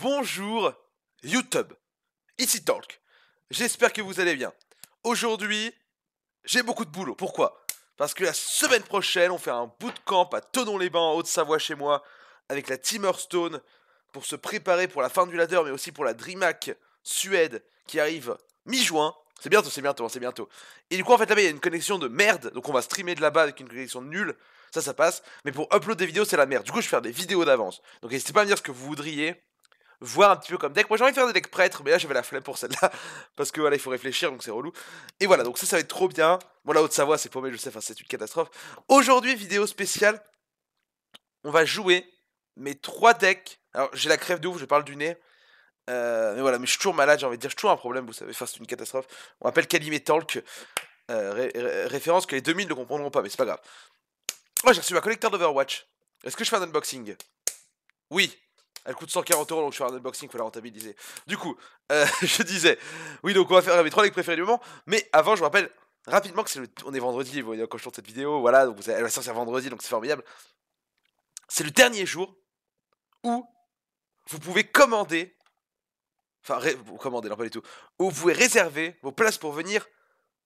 Bonjour YouTube, ici Talk. J'espère que vous allez bien. Aujourd'hui, j'ai beaucoup de boulot. Pourquoi? Parce que la semaine prochaine, on fait un bootcamp à Tonon-les-Bains en Haute-Savoie chez moi avec la Team Hearthstone pour se préparer pour la fin du ladder mais aussi pour la DreamHack Suède qui arrive mi-juin. C'est bientôt, c'est bientôt, c'est bientôt. Et du coup, en fait, là-bas, il y a une connexion de merde. Donc, on va streamer de là-bas avec une connexion nulle. Ça, ça passe. Mais pour upload des vidéos, c'est la merde. Du coup, je vais faire des vidéos d'avance. Donc, n'hésitez pas à me dire ce que vous voudriez voir un petit peu comme deck. Moi j'ai envie de faire des decks prêtres, mais là j'avais la flemme pour celle-là, parce que voilà, il faut réfléchir, donc c'est relou. Et voilà, donc ça, ça va être trop bien. Bon, la Haute-Savoie, c'est paumé, je sais, enfin, c'est une catastrophe. Aujourd'hui, vidéo spéciale, on va jouer mes trois decks. Alors, j'ai la crève de ouf, je parle du nez. Euh, mais voilà, mais je suis toujours malade, j'ai envie de dire, je suis toujours un problème, vous savez, enfin, c'est une catastrophe. On appelle Calimé Talk, euh, référence que les 2000 ne comprendront pas, mais c'est pas grave. Oh, j'ai reçu ma collecteur d'Overwatch. Est-ce que je fais un unboxing? Oui. Elle coûte 140 euros, donc je fais un unboxing, faut la rentabiliser. Du coup, euh, je disais, oui, donc on va faire mes trois decks préférés du moment. Mais avant, je vous rappelle rapidement que c'est on est vendredi, vous voyez quand je tourne cette vidéo, voilà, donc elle va sortir vendredi, donc c'est formidable. C'est le dernier jour où vous pouvez commander, enfin, vous commandez, non pas du tout, où vous pouvez réserver vos places pour venir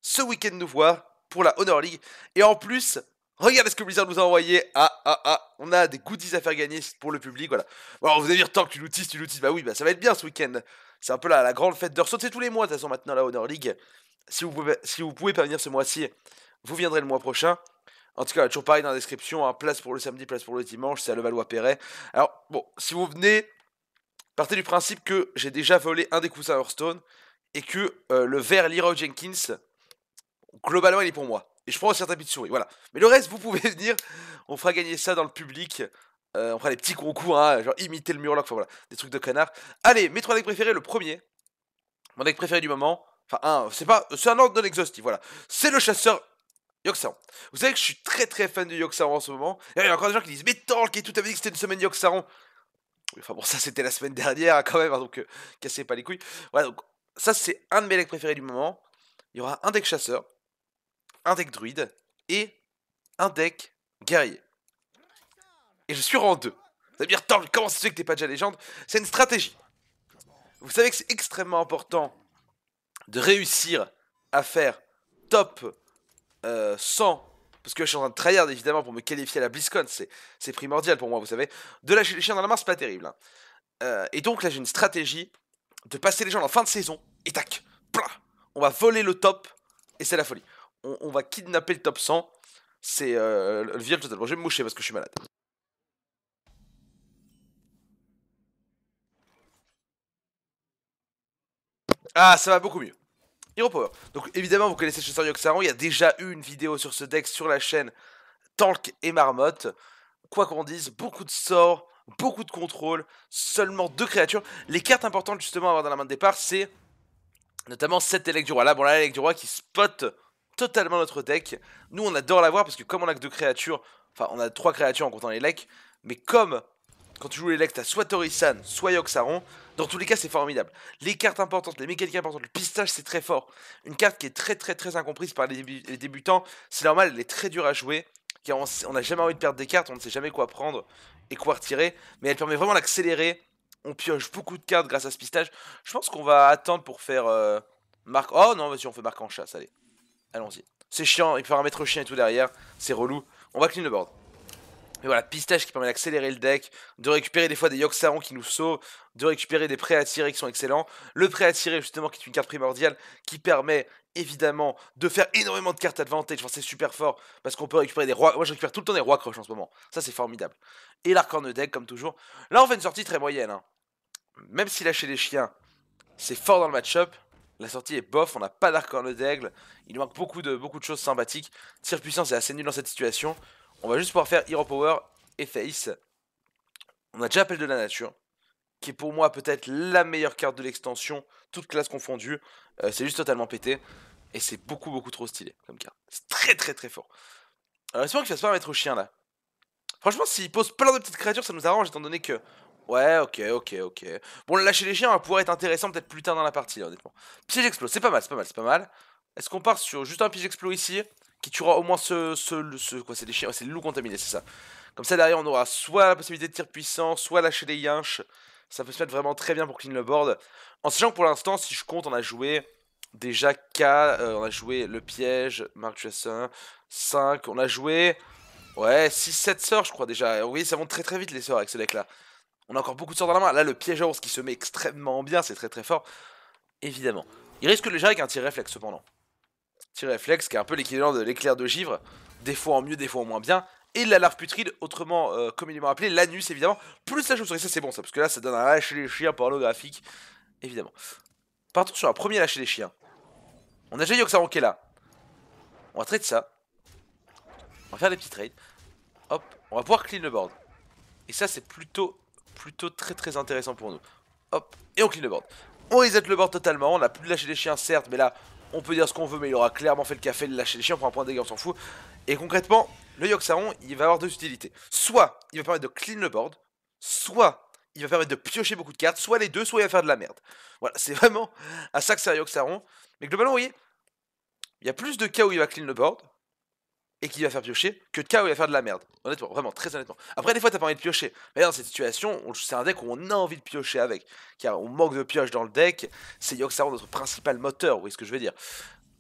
ce week-end nous voir pour la Honor League. Et en plus, Regardez ce que Blizzard nous a envoyé. Ah, ah, ah. On a des goodies à faire gagner pour le public. Voilà. Alors, vous allez dire, tant que tu l'outils, tu l'outils. Bah oui, bah ça va être bien ce week-end. C'est un peu la, grande fête d'heure. C'est tous les mois, de toute façon, maintenant, la Honor League. Si vous pouvez, si vous pouvez pas venir ce mois-ci, vous viendrez le mois prochain. En tout cas, toujours pareil dans la description. Hein. place pour le samedi, place pour le dimanche. C'est à Levallois-Perret. Alors, bon, si vous venez, partez du principe que j'ai déjà volé un des coussins Hearthstone et que euh, le vert Leroy Jenkins, globalement, il est pour moi. Et je prends un tapis de souris, voilà. Mais le reste, vous pouvez venir. On fera gagner ça dans le public. Euh, on fera des petits concours, hein, genre imiter le Murloc, enfin voilà, des trucs de canard. Allez, mes trois decks préférés, le premier. Mon deck préféré du moment. Enfin, un, c'est pas. C'est un ordre non exhaustif, voilà. C'est le chasseur Yoxaron. Vous savez que je suis très très fan du Yoxaron en ce moment. Il y a encore des gens qui disent Mais Talk et tout avait dit que c'était une semaine Yoxaron. Enfin bon, ça c'était la semaine dernière hein, quand même, hein, donc euh, cassez pas les couilles. Voilà, donc ça c'est un de mes decks préférés du moment. Il y aura un deck chasseur, un deck druide et un deck guerrier. Et je suis rang 2. Vous allez me dire, comment ça se fait que t'es pas déjà légende? C'est une stratégie. Vous savez que c'est extrêmement important de réussir à faire top 100 euh, parce que je suis en train de tryhard évidemment pour me qualifier à la BlizzCon, c'est primordial pour moi, vous savez. De lâcher les chiens dans la main, c'est pas terrible. Hein. Euh, et donc là, j'ai une stratégie de passer les gens en fin de saison, et tac, on va voler le top, et c'est la folie on, va kidnapper le top 100. C'est euh, le viol total. Bon, je vais me moucher parce que je suis malade. Ah, ça va beaucoup mieux. Hero Power. Donc évidemment, vous connaissez Chasseur Yoxaron. Il y a déjà eu une vidéo sur ce deck sur la chaîne Tank et Marmotte. Quoi qu'on dise, beaucoup de sorts, beaucoup de contrôle, seulement deux créatures. Les cartes importantes justement à avoir dans la main de départ, c'est notamment cette élect du roi. Là, bon, là, l'élect du roi qui spot totalement notre deck. Nous, on adore l'avoir parce que comme on a que deux créatures, enfin, on a trois créatures en comptant les lecs, mais comme quand tu joues les lecs, t'as soit Torisan, soit Yoxaron, dans tous les cas, c'est formidable. Les cartes importantes, les mécaniques importantes, le pistage, c'est très fort. Une carte qui est très très très incomprise par les, débutants, c'est normal, elle est très dure à jouer. Car on n'a jamais envie de perdre des cartes, on ne sait jamais quoi prendre et quoi retirer, mais elle permet vraiment d'accélérer. On pioche beaucoup de cartes grâce à ce pistage. Je pense qu'on va attendre pour faire euh. Oh non, vas-y, on fait marque en chasse, allez. Allons-y. C'est chiant, il peut un maître chien et tout derrière. C'est relou. On va clean le board. Mais voilà, pistage qui permet d'accélérer le deck, de récupérer des fois des Yoxarons qui nous sauvent, de récupérer des prêts à tirer qui sont excellents. Le prêt à tirer, justement, qui est une carte primordiale, qui permet évidemment de faire énormément de cartes advantage. Enfin, c'est super fort parce qu'on peut récupérer des rois. Moi, je récupère tout le temps des rois croches en ce moment. Ça, c'est formidable. Et l'arc de deck, comme toujours. Là, on fait une sortie très moyenne. Hein. Même si lâcher les chiens, c'est fort dans le match-up. La sortie est bof, on n'a pas d'arcorne d'aigle. Il manque beaucoup de, choses sympathiques. Tir puissant, c'est assez nul dans cette situation. On va juste pouvoir faire Hero Power et Face. On a déjà Appel de la Nature, qui est pour moi peut-être la meilleure carte de l'extension, toute classe confondue. Euh, c'est juste totalement pété. Et c'est beaucoup, beaucoup trop stylé comme carte. C'est très, très, très fort. Alors, espérons qu'il fasse pas mettre au chien là. Franchement, s'il pose plein de petites créatures, ça nous arrange étant donné que Ouais, ok, ok, ok. Bon, lâcher les chiens va pouvoir être intéressant peut-être plus tard dans la partie, honnêtement. Piège explo, c'est pas mal, c'est pas mal, c'est pas mal. Est-ce qu'on part sur juste un piège explo ici Qui tuera au moins ce... ce, quoi, c'est des chiens, c'est le loup contaminé, c'est ça. Comme ça, derrière, on aura soit la possibilité de tir puissant, soit lâcher les yinches. Ça peut se mettre vraiment très bien pour clean le board. En sachant que pour l'instant, si je compte, on a joué déjà K, euh, on a joué le piège, Mark Jason, 5, on a joué ouais 6-7 sorts je crois déjà. Oui, ça monte très très vite les sorts avec ce deck là. On a encore beaucoup de sorts dans la main. Là, le piège à ours qui se met extrêmement bien, c'est très très fort. Évidemment. Il risque gérer avec un tir réflexe cependant. Tir réflexe qui est un peu l'équivalent de l'éclair de givre. Des fois en mieux, des fois en moins bien. Et la larve putride, autrement euh, communément appelée l'anus évidemment. Plus la chauve-souris, ça c'est bon ça, parce que là ça donne un lâcher les chiens pornographique. Évidemment. Partons sur un premier lâcher les chiens. On a déjà Yoxaron qui est là. On va trade ça. On va faire des petits trades. Hop, on va pouvoir clean le board. Et ça c'est plutôt plutôt très très intéressant pour nous. Hop, et on clean le board. On reset le board totalement, on a plus de lâcher les chiens certes, mais là on peut dire ce qu'on veut, mais il aura clairement fait le café de lâcher les chiens pour un point de dégâts, on s'en fout. Et concrètement, le Yoxaron, il va avoir deux utilités. Soit il va permettre de clean le board, soit il va permettre de piocher beaucoup de cartes, soit les deux, soit il va faire de la merde. Voilà, c'est vraiment à ça que sert Yoxaron. Mais globalement, vous voyez, il y a plus de cas où il va clean le board, et qui va faire piocher que de cas où il va faire de la merde. Honnêtement, vraiment, très honnêtement. Après, des fois, t'as pas envie de piocher. Mais dans cette situation, c'est un deck où on a envie de piocher avec. Car on manque de pioche dans le deck. C'est Yoxaron notre principal moteur, vous voyez ce que je veux dire.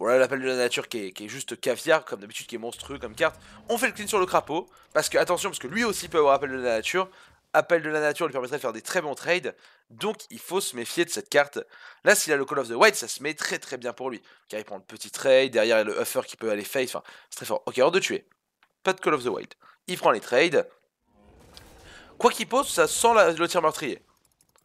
Voilà l'appel de la nature qui est, juste caviar, comme d'habitude, qui est monstrueux comme carte. On fait le clean sur le crapaud. Parce que, attention, parce que lui aussi peut avoir appel de la nature appel de la nature lui permettrait de faire des très bons trades, donc il faut se méfier de cette carte. Là, s'il a le Call of the White, ça se met très très bien pour lui, car il prend le petit trade, derrière il y a le Huffer qui peut aller face, enfin, c'est très fort. Ok, hors de tuer, pas de Call of the White. Il prend les trades. Quoi qu'il pose, ça sent le tir meurtrier.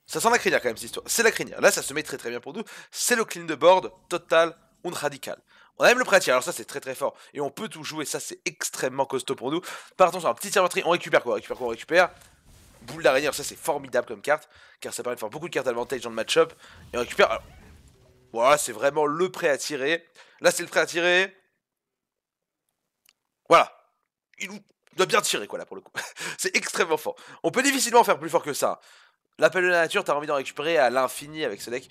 Ça sent la crinière quand même, cette histoire. C'est la crinière. Là, ça se met très très bien pour nous. C'est le clean de board total und radical. On a même le prêt alors ça c'est très très fort. Et on peut tout jouer, ça c'est extrêmement costaud pour nous. Partons sur un petit tir meurtrier, on récupère quoi? On récupère quoi? On récupère Boule d'araignée, ça c'est formidable comme carte, car ça permet de faire beaucoup de cartes advantage dans le match-up. Et on récupère... voilà, c'est vraiment le prêt à tirer. Là c'est le prêt à tirer. Voilà. Il doit bien tirer quoi là pour le coup. c'est extrêmement fort. On peut difficilement faire plus fort que ça. L'appel de la nature, t'as envie d'en récupérer à l'infini avec ce deck.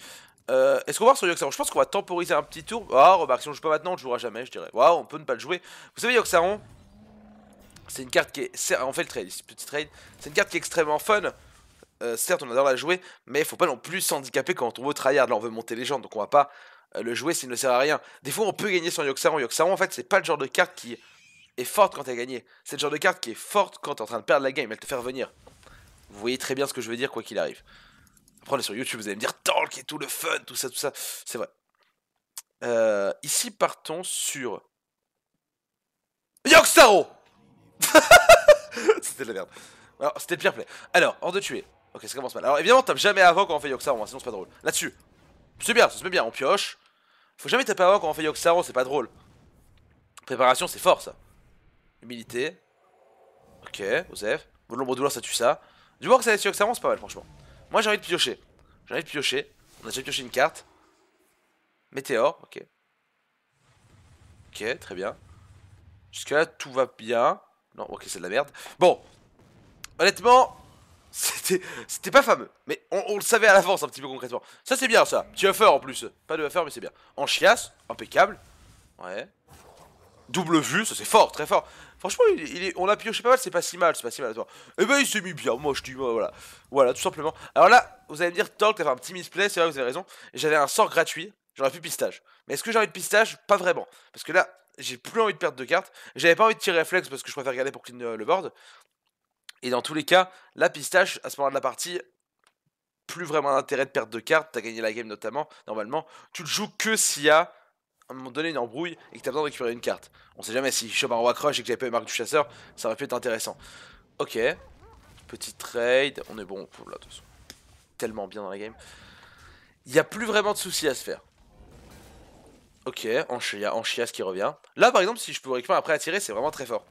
Euh, Est-ce qu'on va voir sur Yoxaron? Je pense qu'on va temporiser un petit tour. Ah, oh, remarque, si on joue pas maintenant, on ne jouera jamais, je dirais. Waouh, on peut ne pas le jouer. Vous savez, Yoxaron, c'est une carte qui est. On fait le trade, petit. C'est une carte qui est extrêmement fun. Euh, certes, on adore la jouer, mais il faut pas non plus s'handicaper quand on veut tryhard. Là, on veut monter les gens, donc on va pas euh, le jouer s'il ne sert à rien. Des fois, on peut gagner sans Yoxaron. Yoxaron, en fait, c'est pas le genre de carte qui est forte quand t'as gagné. C'est le genre de carte qui est forte quand t'es en train de perdre la game. Elle te fait revenir. Vous voyez très bien ce que je veux dire, quoi qu'il arrive. Après, on est sur YouTube, vous allez me dire talk et tout le fun, tout ça, tout ça. C'est vrai. Euh, ici, partons sur. Yoxaro C'était de la merde. Alors, c'était le pire play. Alors, hors de tuer. Ok, ça commence mal. Alors, évidemment, tape jamais avant quand on fait Yoxaron, sinon c'est pas drôle. Là-dessus. C'est bien, ça se met bien, on pioche. Faut jamais taper avant quand on fait Yoxaron, c'est pas drôle. Préparation, c'est fort ça. Humilité. Ok, Osef. Bon, l'ombre douleur, ça tue ça. Du moins que ça laisse Yoxaron, c'est pas mal, franchement. Moi, j'ai envie de piocher. J'ai envie de piocher. On a déjà pioché une carte. Météore, ok. Ok, très bien. Jusqu'à là, tout va bien. Non, ok, c'est de la merde. Bon, honnêtement, c'était pas fameux. Mais on, le savait à l'avance un petit peu concrètement. Ça, c'est bien, ça. Petit buffer en plus. Pas de buffer, mais c'est bien. En chiasse, impeccable. Ouais. Double vue, ça c'est fort, très fort. Franchement, il, on a pioché pas mal, c'est pas si mal, c'est pas si mal. Et eh ben il s'est mis bien, moi je dis, voilà. Voilà, tout simplement. Alors là, vous allez me dire, Talk, t'as fait un petit misplay, c'est vrai, vous avez raison. J'avais un sort gratuit, j'aurais pu pistage. Mais est-ce que j'ai envie de pistage? Pas vraiment. Parce que là, j'ai plus envie de perdre de cartes. J'avais pas envie de tirer réflexe parce que je préfère garder pour clean le board. Et dans tous les cas, la pistache, à ce moment de la partie, plus vraiment d'intérêt de perdre de cartes. T'as gagné la game notamment, normalement. Tu le joues que s'il y a, à un moment donné, une embrouille et que t'as besoin de récupérer une carte. On sait jamais si je chope un roi crush et que j'avais pas eu marque du chasseur, ça aurait pu être intéressant. Ok. Petit trade. On est bon. Là, de toute façon. Tellement bien dans la game. Il n'y a plus vraiment de soucis à se faire. Ok, en, chia, en chiasse qui revient. Là, par exemple, si je peux récupérer après à tirer, c'est vraiment très fort.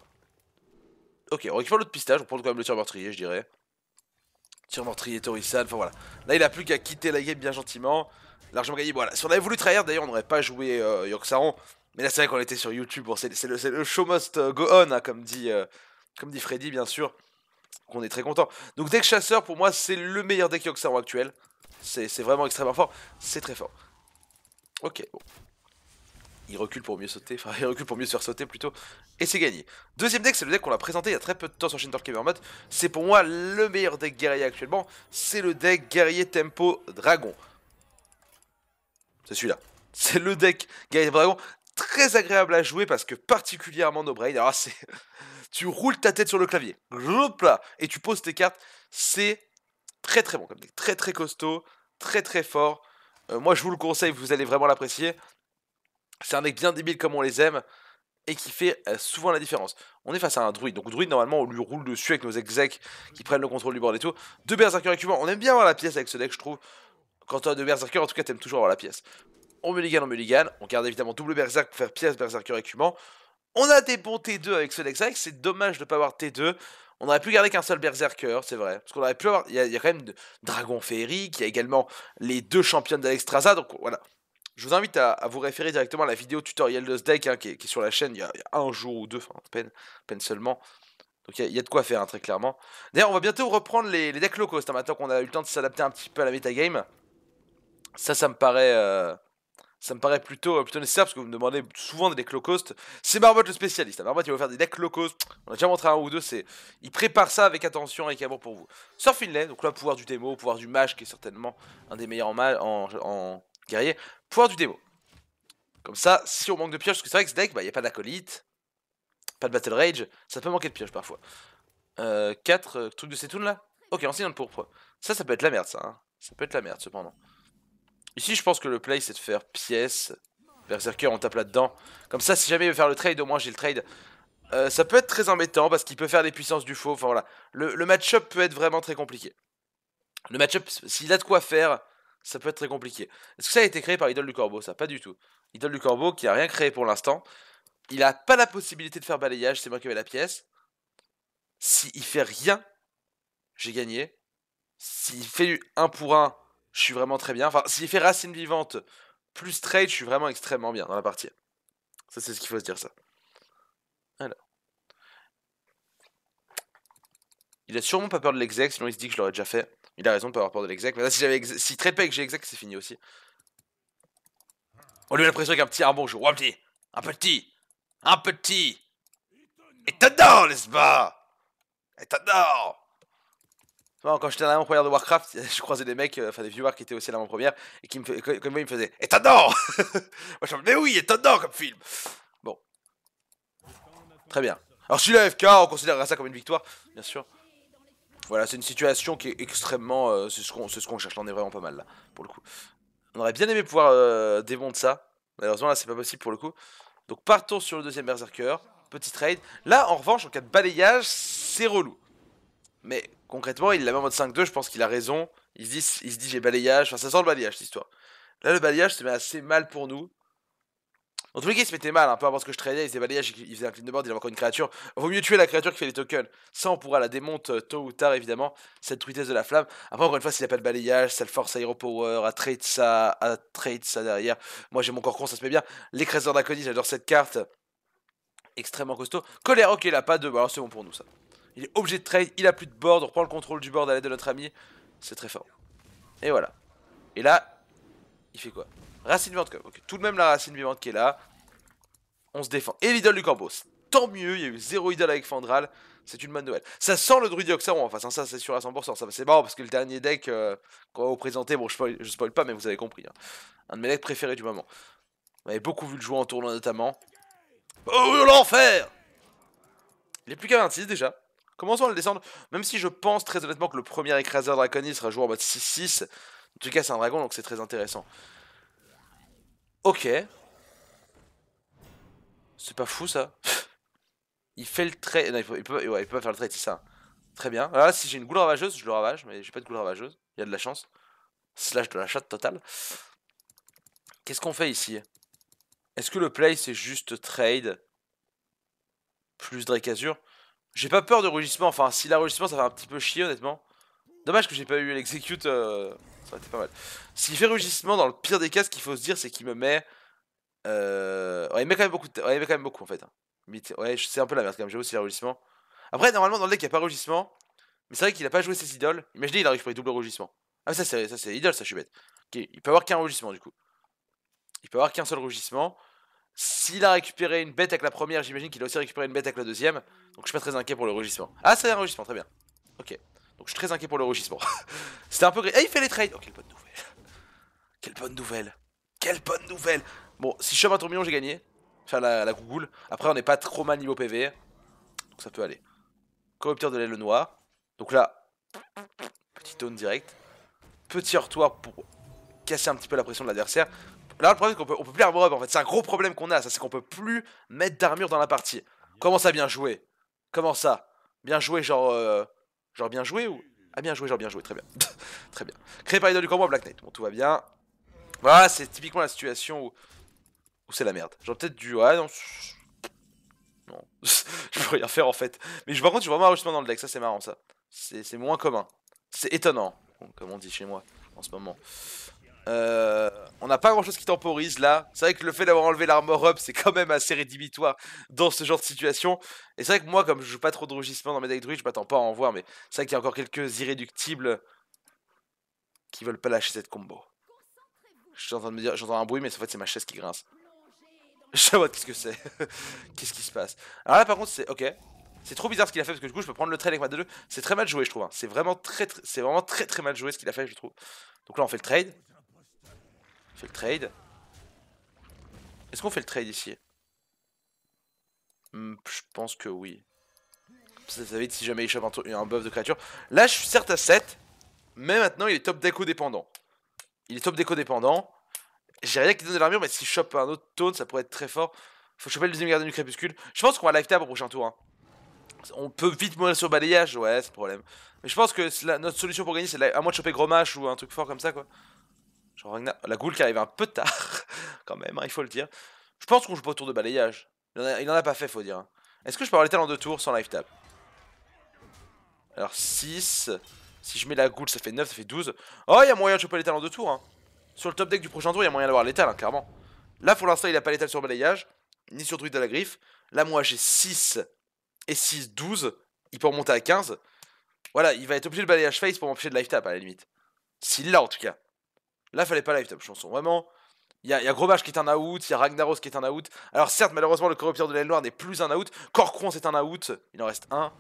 Ok, on récupère l'autre pistage, on prend quand même le tir meurtrier, je dirais. Tir meurtrier, Torisan, enfin voilà. Là, il a plus qu'à quitter la game bien gentiment. Largement gagné, voilà. Si on avait voulu trahir, d'ailleurs, on n'aurait pas joué euh, Yorksaron. Mais là, c'est vrai qu'on était sur YouTube. Bon, c'est le, show must euh, go on, hein, comme, dit, euh, comme dit Freddy, bien sûr. Donc, on est très content. Donc, deck chasseur, pour moi, c'est le meilleur deck Yorksaron actuel. C'est vraiment extrêmement fort. C'est très fort. Ok, bon. Il recule pour mieux sauter, enfin il recule pour mieux se faire sauter plutôt, et c'est gagné. Deuxième deck, c'est le deck qu'on a présenté il y a très peu de temps sur Shintor Gamer Mode, c'est pour moi le meilleur deck guerrier actuellement, c'est le deck guerrier tempo dragon. C'est celui-là. C'est le deck guerrier dragon, très agréable à jouer parce que particulièrement no brain, alors c'est... tu roules ta tête sur le clavier, et tu poses tes cartes, c'est très très bon comme deck, très très costaud, très très fort, euh, moi je vous le conseille, vous allez vraiment l'apprécier. C'est un deck bien débile comme on les aime et qui fait euh, souvent la différence. On est face à un druide, donc druide normalement on lui roule dessus avec nos execs qui prennent le contrôle du board et tout. Deux berserkers écumants, on aime bien avoir la pièce avec ce deck je trouve. Quand tu as deux berserkers, en tout cas t'aimes toujours avoir la pièce. On mulligan, on mulligan, on garde évidemment double berserk pour faire pièce berserker écumant. On a des bons T2 avec ce deck, c'est dommage de ne pas avoir T2. On aurait pu garder qu'un seul berserker, c'est vrai. Parce qu'on aurait pu avoir. Il y, a, quand même Dragon Féerique, il y a également les deux championnes d'Alexstrasza, donc voilà. Je vous invite à, vous référer directement à la vidéo tutoriel de ce deck hein, qui, est, sur la chaîne il y, a, un jour ou deux, enfin, peine, seulement. Donc il y, a de quoi faire, hein, très clairement. D'ailleurs, on va bientôt reprendre les, decks locaux, hein, maintenant qu'on a eu le temps de s'adapter un petit peu à la metagame. Ça, ça me paraît... Euh, ça me paraît plutôt, plutôt nécessaire parce que vous me demandez souvent des decks low cost. C'est Marmotte le spécialiste. Marmotte il va faire des decks low cost. On a déjà montré un ou deux. Il prépare ça avec attention et amour pour vous. Sort Finlay, donc là pouvoir du démo, pouvoir du mage qui est certainement un des meilleurs en, en, en guerrier. Pouvoir du démo. Comme ça, si on manque de pioches, parce que c'est vrai que ce deck, il bah, n'y a pas d'acolyte, pas de battle rage, ça peut manquer de pioches parfois. 4 euh, euh, trucs de Setoun là? Ok, enseignant de pourpre. Ça, ça peut être la merde ça. Hein. Ça peut être la merde cependant. Ici, je pense que le play, c'est de faire pièce. Berserker, on tape là-dedans. Comme ça, si jamais il veut faire le trade, au moins j'ai le trade. Euh, ça peut être très embêtant parce qu'il peut faire des puissances du faux. Enfin voilà. Le, match-up peut être vraiment très compliqué. Le match-up, s'il a de quoi faire, ça peut être très compliqué. Est-ce que ça a été créé par Idole du Corbeau? Ça, pas du tout. Idole du Corbeau qui a rien créé pour l'instant. Il a pas la possibilité de faire balayage, c'est moi qui avais la pièce. S'il fait rien, j'ai gagné. S'il fait un pour un, je suis vraiment très bien. Enfin, s'il fait racine vivante plus trade, je suis vraiment extrêmement bien dans la partie. Ça, c'est ce qu'il faut se dire, ça. Alors. Il a sûrement pas peur de l'exec, sinon il se dit que je l'aurais déjà fait. Il a raison de pas avoir peur de l'exec. Mais là, si j'avais si et que j'ai exec, c'est fini aussi. On lui a l'impression qu'un petit arbon joue. un petit, un petit, un petit. Et t'adore, n'est-ce pas? Et t'adore quand j'étais à la première de Warcraft, je croisais des mecs, euh, enfin des viewers qui étaient aussi à la première, et qui me, comme moi, ils me faisaient Étonnant Moi je me mais oui, étonnant comme film Bon. Très bien. Alors si la FK, on considérera ça comme une victoire, bien sûr. Voilà, c'est une situation qui est extrêmement... Euh, c'est ce qu'on ce cherche, on est vraiment pas mal là, pour le coup. On aurait bien aimé pouvoir euh, démonter ça. Malheureusement là c'est pas possible pour le coup. Donc partons sur le deuxième Berserker. Petit trade. Là en revanche, en cas de balayage, c'est relou. Mais concrètement, il l'a mis en mode 5-2, je pense qu'il a raison. Il se dit, il se dit j'ai balayage, enfin ça sent le balayage cette histoire. Là, le balayage se met assez mal pour nous. En tous les cas, il se mettait mal, un peu avant ce que je traînais, il faisait balayage, il faisait un clip de board, il avait encore une créature. Vaut mieux tuer la créature qui fait les tokens. Ça, on pourra la démonter euh, tôt ou tard, évidemment, cette truitesse de la flamme. Après, encore une fois, s'il n'a pas de balayage, ça le force à Hero Power, à trade ça, à trade ça derrière. Moi, j'ai mon corps con, ça se met bien. L'écraseur d'Aconis, j'adore cette carte. Extrêmement costaud. Colère, ok, il a pas de. Bah, alors, c'est bon pour nous, ça. Il est obligé de trade, il a plus de board, on reprend le contrôle du board à l'aide de notre ami. C'est très fort. Et voilà. Et là, il fait quoi? Racine vivante. Tout de même la racine vivante qui est là. On se défend. Et l'idole du corbeau. Tant mieux, il y a eu zéro idole avec Fandral. C'est une bonne nouvelle. Ça sent le druide en face, hein. ça c'est sûr à 100%. Ça, c'est marrant parce que le dernier deck euh, qu'on va vous présenter, bon je spoil, je pas mais vous avez compris. Hein. Un de mes decks préférés du moment. Vous avez beaucoup vu le jouer en tournoi notamment. Oh l'enfer Il est plus qu'à 26 déjà. Commençons à le descendre, même si je pense très honnêtement que le premier écraseur draconis sera joué en mode 6-6. En tout cas, c'est un dragon, donc c'est très intéressant. Ok. C'est pas fou, ça. il fait le trade... Non, il peut, pas faire le trade, c'est ça. Très bien. Là, si j'ai une goule ravageuse, je le ravage, mais j'ai pas de goule ravageuse. Il y a de la chance. Slash de la chatte totale. Qu'est-ce qu'on fait ici? Est-ce que le play, c'est juste trade plus Drake Azure j'ai pas peur de rugissement, enfin si la rugissement ça va un petit peu chier honnêtement. Dommage que j'ai pas eu l'execute, euh, ça aurait été pas mal. S'il fait rugissement, dans le pire des cas, ce qu'il faut se dire c'est qu'il me met... Euh... Ouais, il met quand même beaucoup, ouais, il met quand même beaucoup en fait. Hein. Ouais, c'est un peu la merde quand même, j'avoue c'est rugissement. Après, normalement dans le deck il n'y a pas rugissement, mais c'est vrai qu'il a pas joué ses idoles. Imaginez, il a récupéré double rugissement. Ah, ça c'est ça c'est idole, ça je suis bête. Il peut avoir qu'un rugissement du coup. Il peut avoir qu'un seul rugissement. S'il a récupéré une bête avec la première, j'imagine qu'il a aussi récupéré une bête avec la deuxième. Donc je suis pas très inquiet pour le rugissement. Ah, c'est un rugissement, très bien. Ok. Donc je suis très inquiet pour le rugissement. C'était un peu... Ah, il fait les trades Oh, quelle bonne nouvelle. Quelle bonne nouvelle. Quelle bonne nouvelle. Bon, si je chope un tourbillon, j'ai gagné. Enfin, la, gougoule. Après, on n'est pas trop mal niveau PV. Donc ça peut aller. Corrupteur de l'aile noir. Donc là, petit tone direct. Petit heurtoir pour casser un petit peu la pression de l'adversaire. Là, le problème, c'est qu'on peut, peut plus armor up en fait. C'est un gros problème qu'on a, ça, c'est qu'on peut plus mettre d'armure dans la partie. Comment ça, bien joué? Comment ça? Bien joué, genre. Euh, genre bien joué ou. Ah, bien joué, genre bien joué, très bien. très bien. Créé par Idol du combat Black Knight. Bon, tout va bien. Voilà, c'est typiquement la situation où. où c'est la merde. Genre peut-être du. Ouais, non. Non. je peux rien faire en fait. Mais je, par contre, je vois vraiment un rugissement dans le deck, ça c'est marrant ça. C'est moins commun. C'est étonnant, comme on dit chez moi en ce moment. Euh, on n'a pas grand chose qui temporise là. C'est vrai que le fait d'avoir enlevé l'armor up, c'est quand même assez rédhibitoire dans ce genre de situation. Et c'est vrai que moi, comme je joue pas trop de rugissement dans mes decks druides, je m'attends pas à en voir. Mais c'est vrai qu'il y a encore quelques irréductibles qui veulent pas lâcher cette combo. J'entends un bruit, mais en fait, c'est ma chaise qui grince. Je vois qu'est-ce que c'est. qu'est-ce qui se passe? Alors là, par contre, c'est ok. C'est trop bizarre ce qu'il a fait parce que du coup, je peux prendre le trade avec ma 2 C'est très mal joué, je trouve. Hein. C'est vraiment très, c'est vraiment très très mal joué ce qu'il a fait, je trouve. Donc là, on fait le trade. Fait le trade. Est-ce qu'on fait le trade ici? Hmm, Je pense que oui. Ça, ça vite si jamais il chope un, buff de créature. Là, je suis certes à 7. Mais maintenant, il est top déco dépendant. Il est top déco dépendant. J'ai rien qui donne de l'armure, mais si je chope un autre taunt, ça pourrait être très fort. Faut choper le deuxième gardien du crépuscule. Je pense qu'on va live tab au prochain tour. Hein. On peut vite mourir sur balayage, ouais, c'est le problème. Mais je pense que notre solution pour gagner, c'est à moins de choper gros match ou un truc fort comme ça, quoi. Genre. La goule qui arrive un peu tard, quand même, hein, il faut le dire. Je pense qu'on joue pas au tour de balayage. Il en a, pas fait, faut dire. Hein. Est-ce que je peux avoir l'étal en deux tours sans live tab Alors 6. Si je mets la goule, ça fait 9, ça fait 12. Oh, il y a moyen de choper l'étal en deux tours. Hein. Sur le top deck du prochain tour, il y a moyen d'avoir l'étal, hein, clairement. Là, pour l'instant, il a pas l'étal sur balayage, ni sur druide de la griffe. Là, moi, j'ai 6 et 6, 12. Il peut remonter à 15. Voilà, il va être obligé de balayage face pour m'empêcher de live tap à la limite. S'il l'a en tout cas. Là, fallait pas live tap, chanson. Vraiment. Il y a, y qui est un out, il y a Ragnaros qui est un out. Alors certes, malheureusement, le corrupteur de l'aile noire n'est plus un out. Corcron, c'est un out. Il en reste un.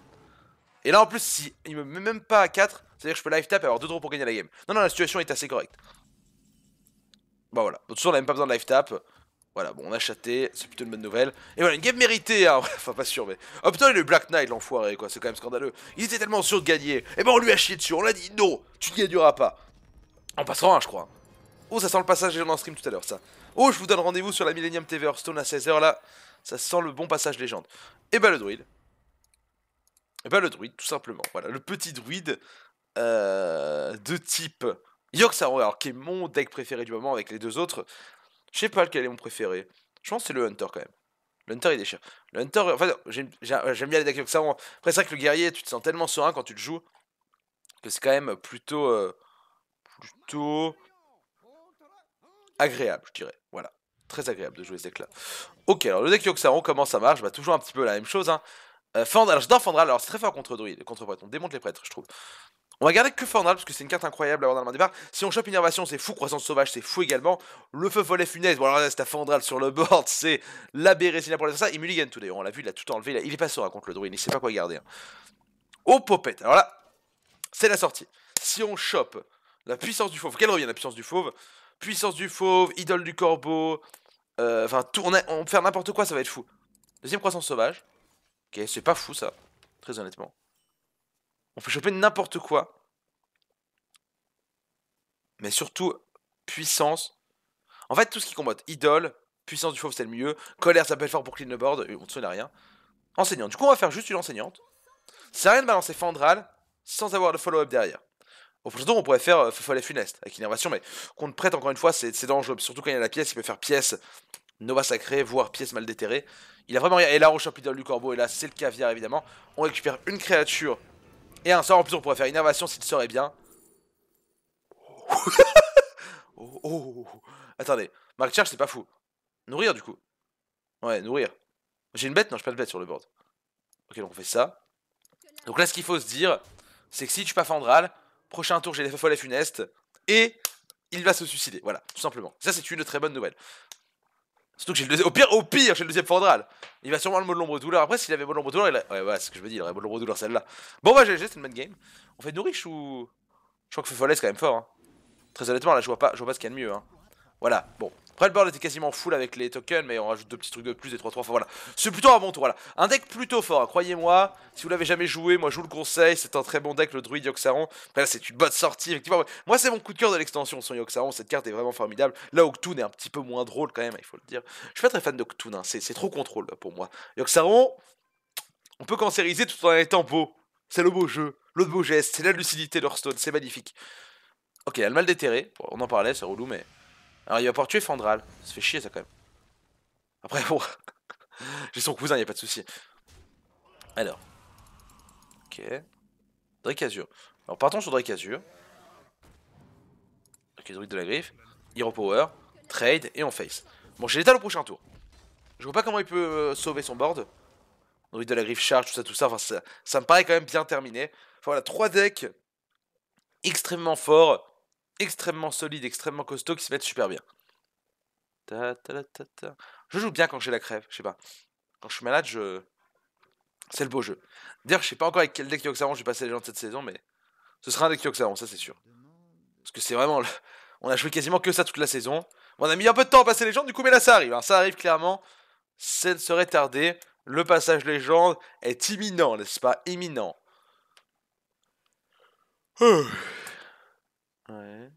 Et là, en plus, si il me met même pas à 4, c'est-à-dire que je peux live tap et avoir 2 draws pour gagner la game. Non, non, la situation est assez correcte. Bah voilà. Toute façon, on n'a même pas besoin de live tap. Voilà, bon, on a chaté, c'est plutôt une bonne nouvelle. Et voilà, une game méritée, hein, enfin pas sûr, mais... Oh putain, il est Black Knight, l'enfoiré, quoi, c'est quand même scandaleux. Il était tellement sûr de gagner. Et eh ben on lui a chié dessus, on l'a dit, non, tu ne gagneras pas. On passera un, je crois. Oh, ça sent le passage légende en stream tout à l'heure, ça. Oh, je vous donne rendez-vous sur la Millennium TV Hearthstone à 16h, là. Ça sent le bon passage légende. Et bah le druide. Et bah le druide, tout simplement. Voilà, le petit druide euh, de type Yoxaro, alors qui est mon deck préféré du moment avec les deux autres. Je sais pas lequel est mon préféré. Je pense que c'est le Hunter quand même. Le Hunter il déchire. Le Hunter, enfin, j'aime bien les decks ça. Après, c'est vrai que le guerrier, tu te sens tellement serein quand tu le joues que c'est quand même plutôt. Euh, plutôt. Agréable, je dirais. Voilà. Très agréable de jouer ce deck là. Ok, alors le deck Yoxaron, comment ça marche? Bah, toujours un petit peu la même chose. Hein. Euh, Fandral, alors j'adore Fandral, alors c'est très fort contre Druid, contre prêtre. On démonte les prêtres, je trouve. On va garder que Fornal parce que c'est une carte incroyable à avoir dans le départ. Si on chope Innervation, c'est fou. Croissance sauvage, c'est fou également. Le feu follet funeste. Bon, alors là, c'est à Fandral sur le board. C'est la Bérésina pour ça. Il mulligan tout d'ailleurs. On l'a vu, il a tout enlevé. Il est pas serein contre le druide. Il sait pas quoi garder. Hein. Au popette. Alors là, c'est la sortie. Si on chope la puissance du fauve, quelle revient la puissance du fauve Puissance du fauve, idole du corbeau. Euh, enfin, tout, on, on peut faire n'importe quoi, ça va être fou. Deuxième croissance sauvage. Ok, c'est pas fou ça. Très honnêtement. On peut choper n'importe quoi. Mais surtout, puissance. En fait, tout ce qui combatte. Idole, puissance du fauve, c'est le mieux. Colère, ça peut fort pour clean le board. On ne rien. Enseignante. Du coup, on va faire juste une enseignante. Ça rien de balancer Fandral sans avoir de follow-up derrière. Au prochain tour, on pourrait faire euh, Follet Funeste avec innervation, mais contre prête, encore une fois, c'est dangereux. Surtout quand il y a la pièce, il peut faire pièce Nova Sacré, voire pièce mal déterrée. Il a vraiment rien. Et là, on chope du Corbeau, et là, c'est le caviar évidemment. On récupère une créature et un sort en plus, on pourrait faire innervation s'il serait bien. oh, oh, oh, Attendez, Mark Charge, c'est pas fou. Nourrir, du coup. Ouais, nourrir. J'ai une bête? Non, j'ai pas de bête sur le board. Ok, donc on fait ça. Donc là, ce qu'il faut se dire, c'est que si tu pas Fandral, prochain tour, j'ai les follets funestes, et il va se suicider. Voilà, tout simplement. Ça, c'est une très bonne nouvelle. Surtout que j'ai le deuxième. Au pire, au pire, j'ai le deuxième Fandral. Il va sûrement le mode l'ombre douleur. Après, s'il avait mode l'ombre douleur, il a... Ouais, ouais, c'est ce que je me dis, il aurait mode l'ombre douleur celle-là. Bon, bah, GG, c'est une bonne game. On fait nourriche ou? Je crois que Fofollet, c'est quand même fort. Hein. Très honnêtement, là, je vois pas, je vois pas ce qu'il y a de mieux. Hein. Voilà, bon. Après, le board était quasiment full avec les tokens, mais on rajoute deux petits trucs de plus, des 3-3. Enfin, voilà. C'est plutôt un bon tour, voilà. Un deck plutôt fort, hein, croyez-moi. Si vous l'avez jamais joué, moi, je vous le conseille. C'est un très bon deck, le druide Yoxaron. Après, là, c'est une bonne sortie, effectivement. Moi, c'est mon coup de cœur de l'extension, son Yoxaron. Cette carte est vraiment formidable. Là, Octoon est un petit peu moins drôle, quand même, il faut le dire. Je suis pas très fan d'Octoon, hein. c'est trop contrôle pour moi. Yoxaron, on peut cancériser tout en étant beau. C'est le beau jeu, le beau geste, c'est la lucidité d'Hearthstone, c'est magnifique. Ok, elle a le mal déterré. on en parlait, c'est relou, mais. Alors il va pouvoir tuer Fandral. Ça fait chier ça quand même. Après, bon. J'ai son cousin, y a pas de souci. Alors. Ok. Drake Azure. Alors partons sur Drake Azure. Ok, druide de la griffe. Hero Power. Trade et on face. Bon, j'ai l'état au prochain tour. Je vois pas comment il peut euh, sauver son board. Druide de la griffe charge, tout ça, tout ça. Enfin, ça, ça me paraît quand même bien terminé. Enfin, voilà, trois decks extrêmement forts extrêmement solide, extrêmement costaud qui se mettent super bien. je joue bien quand j'ai la crève, je sais pas. Quand je suis malade, je. C'est le beau jeu. D'ailleurs, je sais pas encore avec quel deck Yoxaron je vais passer les gens de cette saison, mais ce sera un deck Yoxaron, ça c'est sûr. Parce que c'est vraiment. On a joué quasiment que ça toute la saison. on a mis un peu de temps à passer les gens, du coup, mais là ça arrive. Hein. Ça arrive clairement. Ça ne serait tardé. Le passage légende est imminent, n'est-ce pas? Imminent. Ouais.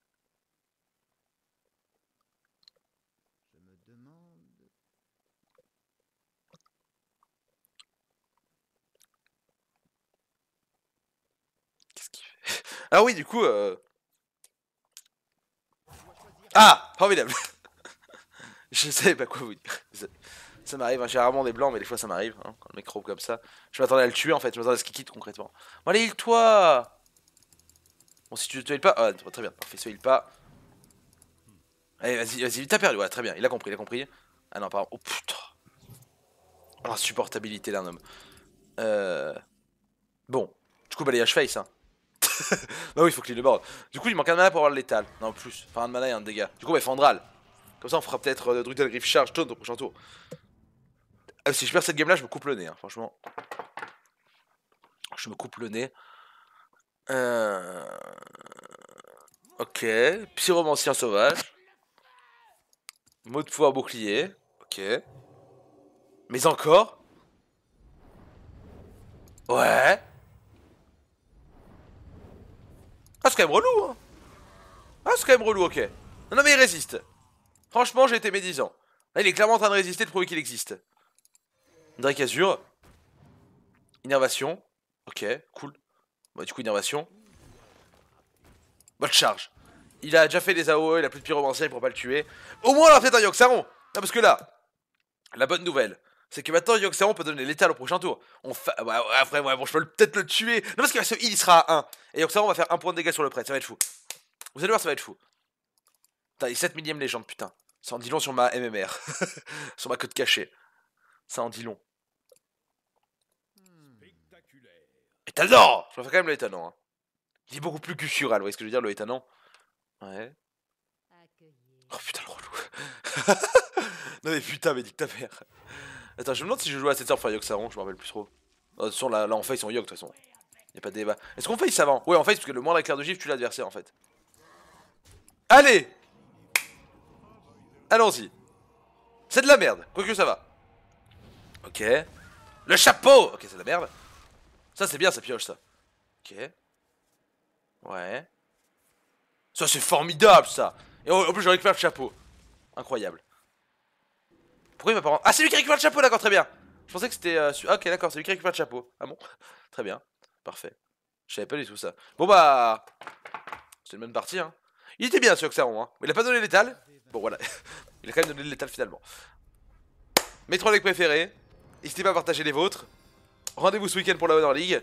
Je me demande. Qu'est-ce qu'il fait Ah oui, du coup. Euh... Ah Formidable Je savais pas quoi vous dire. Ça, m'arrive, hein, j'ai rarement des blancs, mais des fois ça m'arrive, hein, quand le mec robe comme ça. Je m'attendais à le tuer en fait, je m'attendais à ce qu'il quitte concrètement. Bon, allez, il-toi Bon, si tu te heal pas. Ah, très bien, parfait, se heal pas. Allez, vas-y, vas-y, t'as perdu. Ouais, très bien, il a compris, il a compris. Ah non, pardon. Oh putain. Oh, l'insupportabilité d'un homme. Euh. Bon, du coup, balayage face, hein. bah oui, il faut qu'il le board. Du coup, il manque un mana pour avoir le létal. Non, plus. Enfin, un mana et un dégât. Du coup, bah, Fandral. Comme ça, on fera peut-être euh, Druidal Griff Charge Taunt au prochain tour. Ah, si je perds cette game là, je me coupe le nez, hein, franchement. Je me coupe le nez. Euh... Ok. Pyromancien sauvage. Mot de pouvoir bouclier. Ok. Mais encore? Ouais. Ah, c'est quand même relou, hein. Ah, c'est quand même relou, ok. Non, non, mais il résiste. Franchement, j'ai été médisant. Là, il est clairement en train de résister, de prouver qu'il existe. Drake Azure. Innervation. Ok, cool. Bah, du coup, innervation. Bonne charge. Il a déjà fait des AOE, il a plus de pyromancien pour pas le tuer. Au moins, on a peut-être un Yoxaron. Non, parce que là, la bonne nouvelle, c'est que maintenant, Yoxaron peut donner l'étal au prochain tour. On fa... ouais, après, ouais, bon, je peux peut-être le tuer. Non, parce qu'il va se il sera à 1. Et Yoxaron va faire un point de dégâts sur le prêtre. Ça va être fou. Vous allez voir, ça va être fou. Putain, il est 7 millième légende, putain. Ça en dit long sur ma MMR. sur ma code cachée. Ça en dit long. Étonnant Je faire quand même le étonnant. Hein. Il est beaucoup plus culturel, vous voyez ce que je veux dire, le étonnant? Ouais. Oh putain, le relou. non mais putain, mais dis que ta mère. Attends, je me demande si je joue à cette heure Yoxaron, je me rappelle plus trop. Oh, de toute façon, là, là on face son Yok, de toute façon. Y'a pas de débat. Est-ce qu'on face avant? Ouais, on face parce que le moindre éclair de gifle, tu l'adversaire en fait. Allez Allons-y. C'est de la merde, quoique ça va. Ok. Le chapeau Ok, c'est de la merde. Ça, c'est bien, ça pioche, ça. Ok. Ouais. Ça, c'est formidable, ça. Et en plus, je récupère le chapeau. Incroyable. Pourquoi il m'a pas. Ah, c'est lui qui récupère le chapeau, d'accord, très bien. Je pensais que c'était... Euh, ok, d'accord, c'est lui qui récupère le chapeau. Ah bon? Très bien. Parfait. Je savais pas du tout ça. Bon, bah... C'est une bonne partie, hein. Il était bien, que ça hein. Il a pas donné l'étal. Bon, voilà. il a quand même donné l'étal, finalement. Mes trois decks préférés. N'hésitez pas à partager les vôtres. Rendez-vous ce week-end pour la Honor League.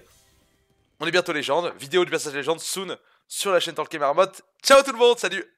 On est bientôt légende. Vidéo du passage légende soon sur la chaîne Talkie Marmotte. Ciao tout le monde, salut